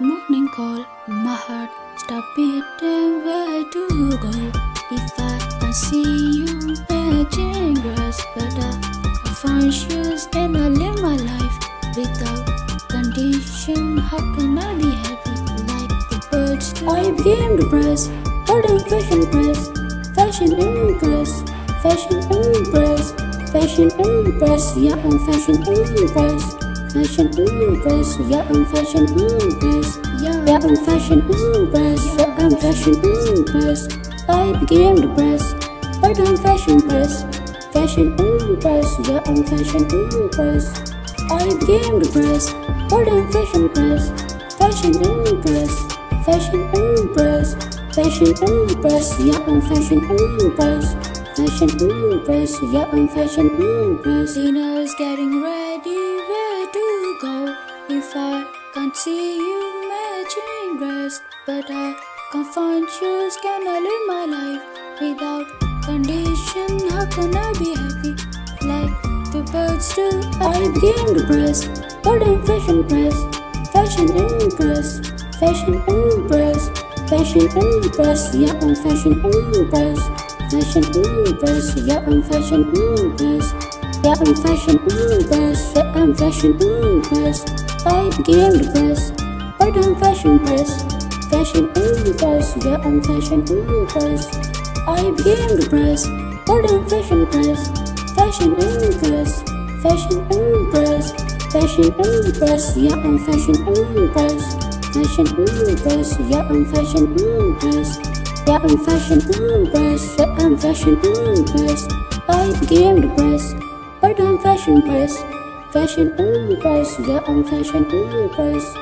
morning call, my heart stop beating. Where to go? If I can see you matching grass, but I find shoes, then I live my life without condition. How can I be happy like the birds do? I became depressed, holding fashion press, fashion impress, fashion impress, fashion impress, yeah, I'm fashion impress. Fashion ooh, impress, yeah, I'm fashion impress, yeah, yeah, I'm fashion impress, yeah, I'm fashion ooh, impress. I became depressed, but I'm fashion press, fashion ooh, impress, yeah, I'm fashion ooh, impress. I became depressed, but I'm fashion press, fashion ooh, impress, fashion ooh, impress, fashion ooh, impress, yeah, I'm fashion ooh, impress. Fashion ooh, impress, yeah, I'm fashion ooh, impress. Dinner's getting ready, but I can't find shoes, can I live my life without condition? How can I be happy like the birds do? I became depressed, but I'm fashion press, fashion impress, fashion impress, fashion impress, yeah, I'm fashion impress. Fashion impress, yeah, I'm fashion impress. Yeah, I'm fashion impress, yeah, I'm fashion impress. I became depressed, but I'm fashion press. Fashion impress, yeah, I'm fashion impress. I became depressed, but I'm fashion press. Fashion impress, fashion impress, fashion impress, yeah, I'm fashion impress. Fashion impress, yeah, I'm fashion impress. Yeah, I'm fashion impress, yeah, I'm fashion impress. I became depressed, but I'm fashion press. Fashion impress, yeah, I'm fashion impress.